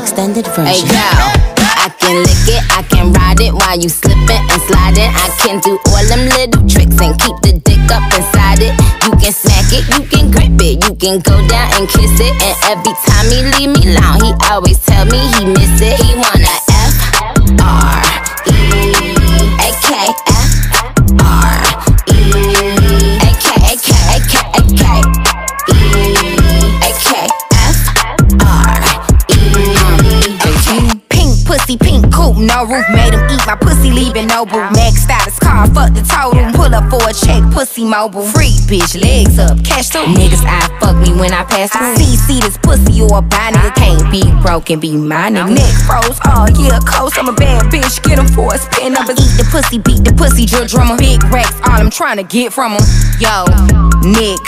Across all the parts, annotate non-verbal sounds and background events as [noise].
extended version. Hey girl, I can lick it, I can ride it while you slipping and sliding. I can do all them little tricks and keep the dick up inside it. You can smack it, you can grip it, you can go down and kiss it. And every time he leave me alone, he always tell me he miss it. He wanna roof. Made him eat my pussy, leaving no boo. Max status car, fuck the total. Pull up for a check, pussy mobile. Free bitch, legs up, cash too. Niggas, I fuck me when I pass through. See, this pussy or a buy nigga. Can't be broken, be my nigga. Neck froze, oh yeah, coast. I'm a bad bitch, get him for a spin numbers. Eat the pussy, beat the pussy, drill drummer. Big racks, all I'm trying to get from him. Yo, Nick,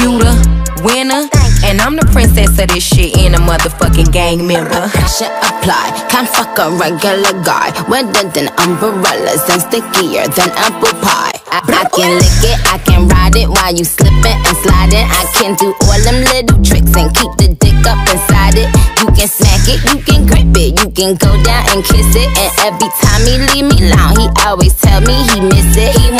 you the winner. And I'm the princess of this shit and a motherfucking gang member. Pressure apply, can't fuck a regular guy. Wetter than umbrellas and stickier than apple pie. I, I can lick it, I can ride it while you slipping and sliding. I can do all them little tricks and keep the dick up inside it. You can smack it, you can grip it, you can go down and kiss it. And every time he leave me alone, he always tell me he miss it. He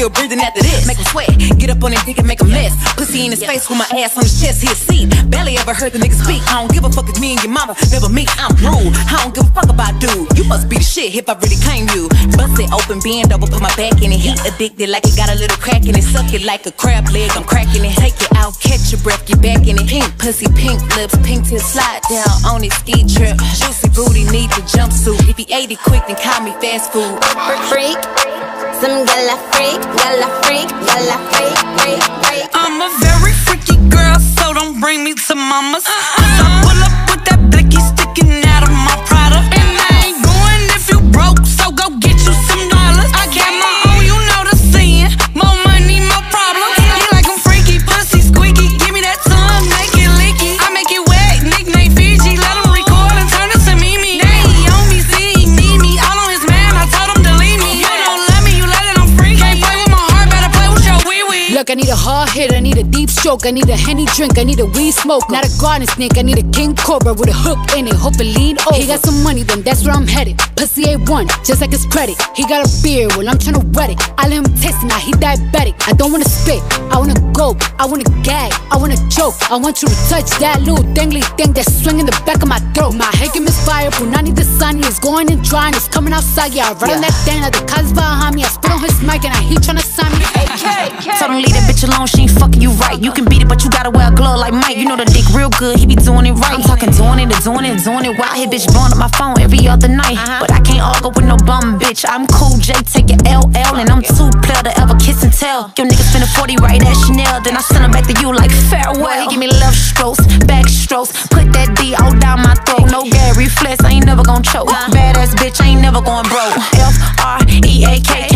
still breathing after this. Make him sweat, get up on his dick and make a mess. Pussy in his face with my ass on his chest, he a seat. Barely ever heard the nigga speak. I don't give a fuck if me and your mama never meet. I'm rude, I don't give a fuck about dude. You must be the shit if I really claim you. Bust it open, bend over, put my back in it. Heat addicted like it got a little crack in it. Suck it like a crab leg, I'm cracking it. Take it out, catch your breath, get back in it. Pink pussy, pink lips, pink tip, slide down on his ski trip. Juicy booty, need the jumpsuit. If he ate it quick, then call me fast food. freak. Some freak, freak, freak, freak, freak. I'm a very freaky girl, so don't bring me to mama's. I pull up hit, I need a deep stroke, I need a henny drink, I need a weed smoke. Not a garden snake, I need a king cobra with a hook in it. Hope it lean over. He got some money, then that's where I'm headed. Pussy A1, just like his credit. He got a beard, well, I'm tryna wet it. I let him taste it, now he diabetic. I don't wanna spit, I wanna go, I wanna gag, I wanna choke. I want you to touch that little dangly thing that's swinging the back of my throat. My head can misfire, Punani the sun is going and drying, it's coming outside. Yeah, I run on that thing like the behind me. I on his mic and I he tryna sign me. So don't leave that bitch alone, she ain't fucking you right. You can beat it, but you gotta wear a glove like Mike. You know the dick real good, he be doing it right. I'm talking doing it, and doing it, doing it. Wild hit bitch blowing up my phone every other night. Uh-huh. But I can't argue with no bum bitch. I'm cool, J, take it LL, and I'm too player to ever kiss and tell. Your nigga spend a 40 right at Chanel, then I send him back to you like farewell. He give me love strokes, back strokes, put that D all down my throat. No gag reflex, I ain't never gon' choke. Badass bitch, I ain't never going broke. F R E A K,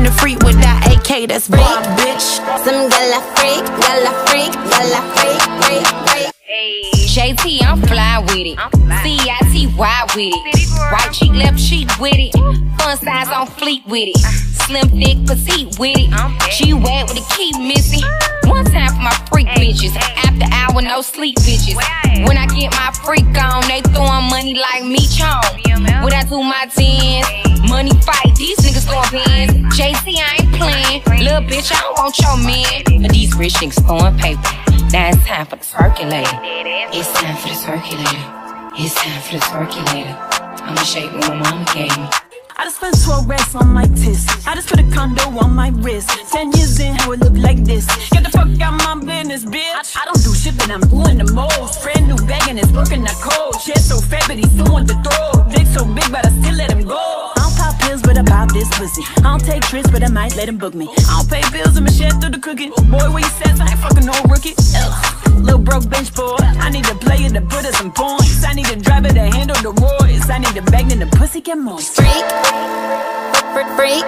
can't the freak without AK. That's Bob, bitch. Some gala freak, gala freak, gala freak, freak, freak. JT, I'm fly with it. C-I-T, wide with it. Right cheek, left cheek with it. Fun size on fleet with it. Slim, thick, petite with it. She wet with the key missing. One time for my freak bitches. After hour, no sleep bitches. When I get my freak on, they throwing money like me chong. When I do my tens, money fight, these niggas throwing pins. JC, I ain't playing. Little bitch, I don't want your man. But these rich niggas throwing paper. Now it's time for the circulator. It's time for the circulator. It's time for the circulator. I'ma shake what my mama gave me. I just spent 12 racks on my tits. I just put a condo on my wrist. 10 years in, how it look like this. Get the fuck out my business, bitch. I, I don't do shit, but I'm doing the most. Brand new bag and it's working that cold. Shit so fat, but he's doing the throw. Pussy. I don't take trips, but I might let him book me. I don't pay bills, and my shit through the cookie. Boy, where you says I ain't fucking no rookie. Ugh. Little broke bench boy. I need a player to put us some points. I need a driver to handle the Royce. I need a bag, then the pussy get moist. Freak, freak, freak.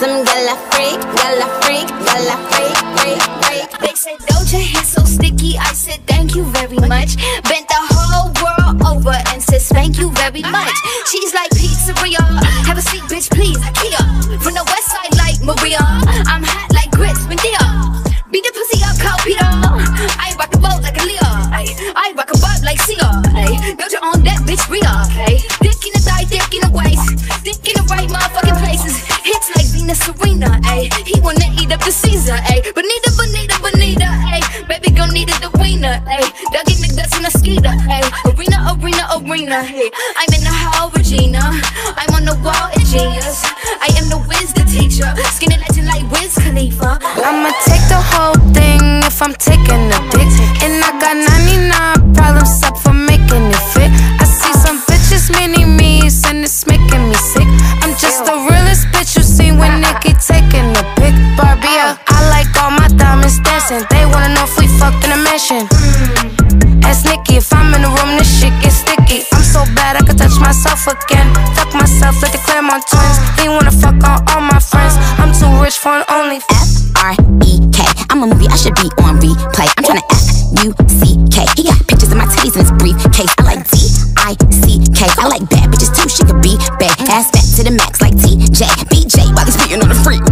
Some gala freak, gala freak, gala freak, freak, freak. They said Doja hair so sticky, I said thank you very much. Bent the whole world over and says thank you very much. She's like pizzeria. Have a seat, bitch, please. Kia. From the west side, like Maria. I'm hot like grits, Madea. Beat the pussy up, call Peter. I rock a boat like a Leo. I rock a boat like Sia. I'm in the hall, Regina. I'm on the wall, it's genius. I am the whiz, the teacher. Skinny legend like Wiz Khalifa. I'ma take the whole thing if I'm taking a Bad I could touch myself again. Fuck myself like the Clermont twins. They wanna fuck on all my friends. I'm too rich for an only. F R E K. I'm a movie, I should be on replay. I'm tryna F U C K. He got pictures of my titties in his briefcase. I like D I C K. I like bad bitches too. She could be bad. Ass fat to the max like T J B J. While he's speeding on the freeway.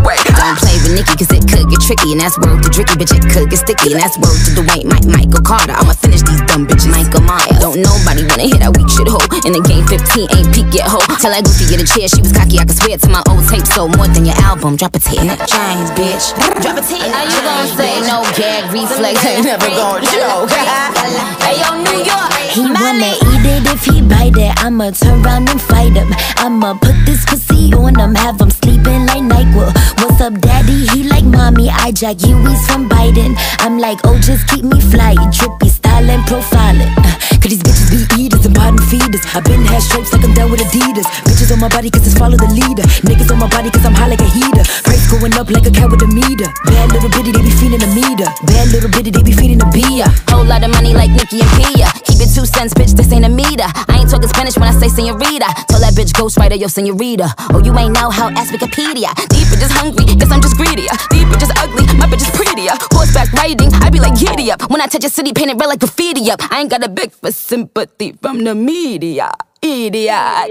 Don't play with Nicki, cause it could get tricky. And that's word to Drizzy, bitch. It could get sticky. And that's word to Dwayne, Mike, Michael Carter. I'ma finish these dumb bitches. Michael Myers. Don't nobody wanna hear that weak shit hoe. In the game 15 ain't peak yet hoe. Tell that goofy get a chair. She was cocky. I can swear to my old tape. So more than your album. Drop a tape. Nick James, bitch. Drop a tape. How you gonna say no gag reflex? Ain't never gonna [laughs] joke. hey yo, New York. He wanna eat it if he I'ma turn around and fight him. I'ma put this pussy on him, have him sleeping like NyQuil. What's up, daddy? He like mommy. I jack Huey's from Biden. I'm like, oh, just keep me fly. Style and profiling. Cause these bitches be eaters and bottom feeders. i been had stripes like I'm down with Adidas. Bitches on my body cause it's follow the leader. Niggas on my body cause I'm high like a heater. Price going up like a cat with a meter. Bad little bitty, they be feeding a meter. Bad little bitty, they be feeding a beer. Whole lot of money like Nicki and Pia. Keep it two cents, bitch, this ain't a meter. I talking Spanish when I say senorita. Told that bitch ghostwriter, yo, senorita. Oh, you ain't know how, ask Wikipedia. Deep bitch is hungry, guess I'm just greedier. Deep bitch is ugly, my bitch is prettier. Horseback riding, I be like giddy up. When I touch a city, paint it red like graffiti up. I ain't got a big for sympathy from the media. Idiot.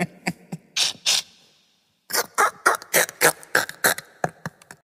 [laughs]